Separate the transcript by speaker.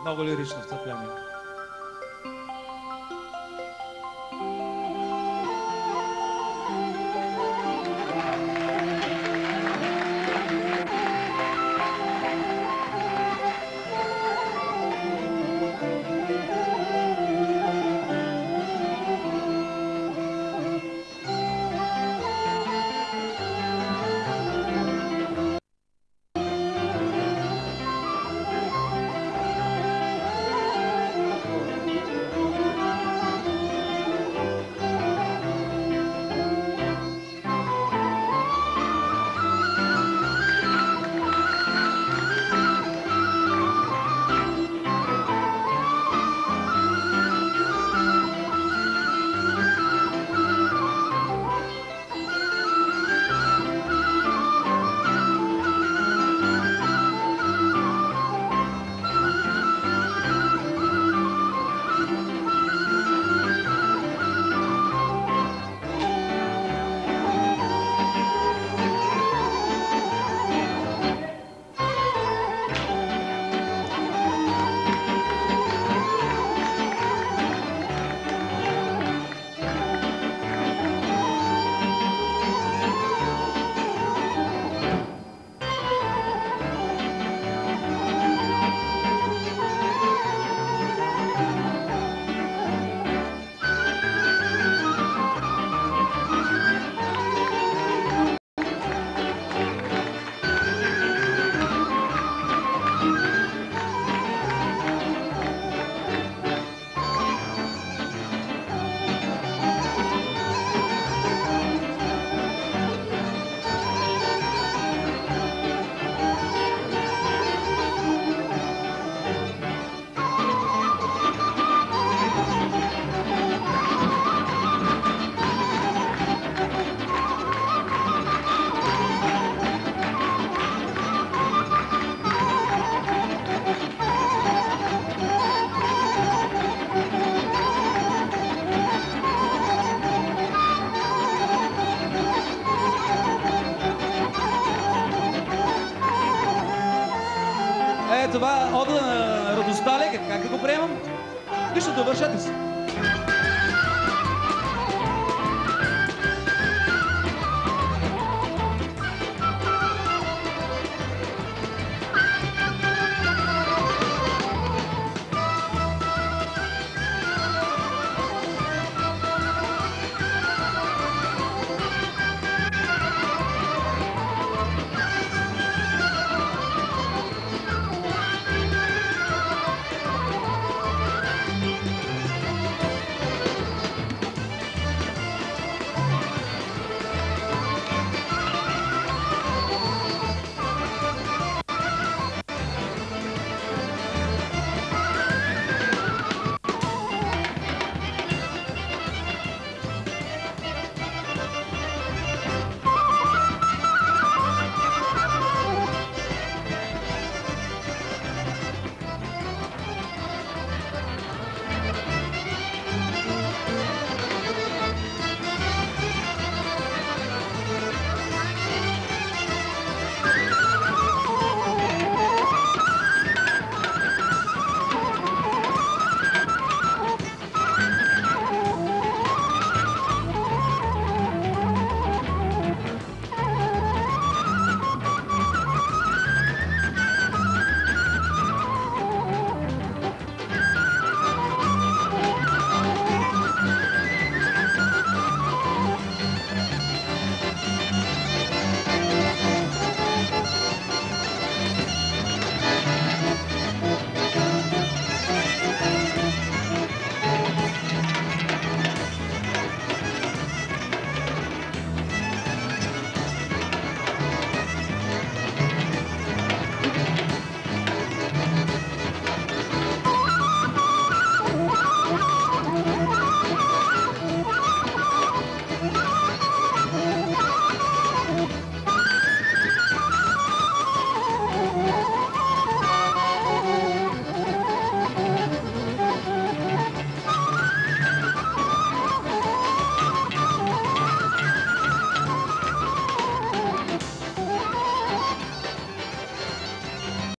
Speaker 1: Много лирично встъпление. Е, това ода на радостта? Как да го приемам? Нищо, довършете си.